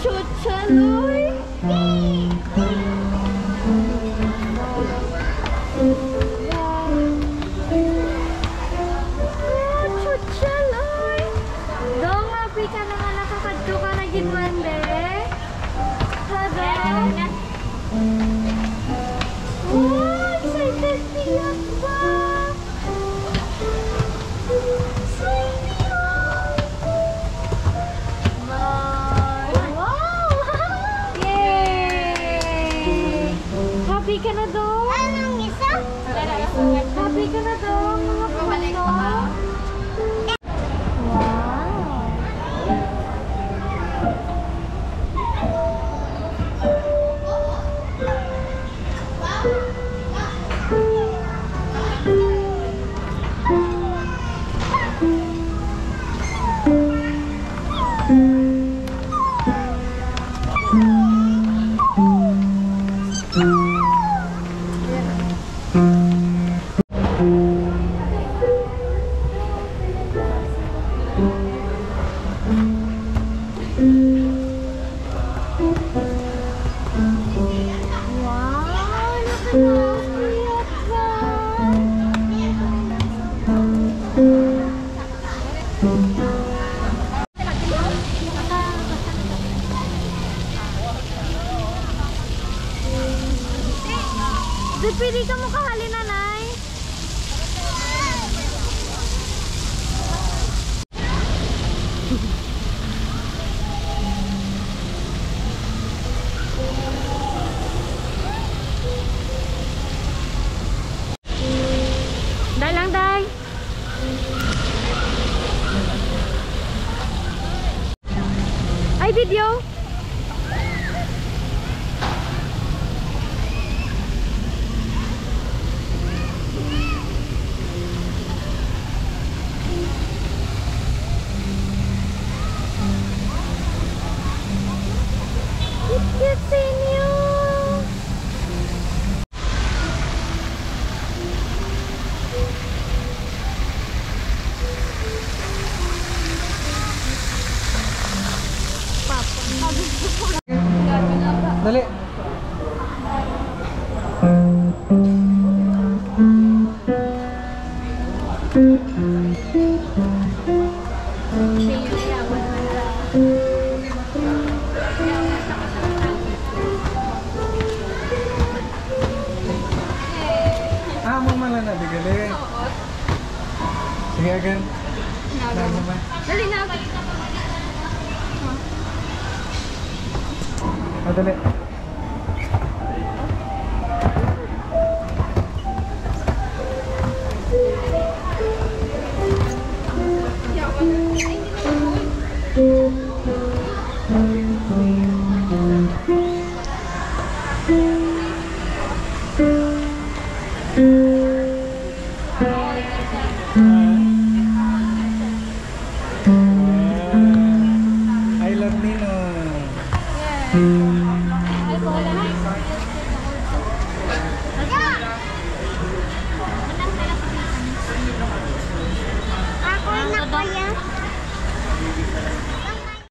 Chuchaloy! Chuchaloy! Dong, happy ka na nga nakakadto ka na ginwande. Happy ka na! Pilih kamu mo kahalina Hi, video. Dali. Ah, mo man lang nabigali. Sige, again. Dali naman. Dali na. അതിലെ Mm-hmm.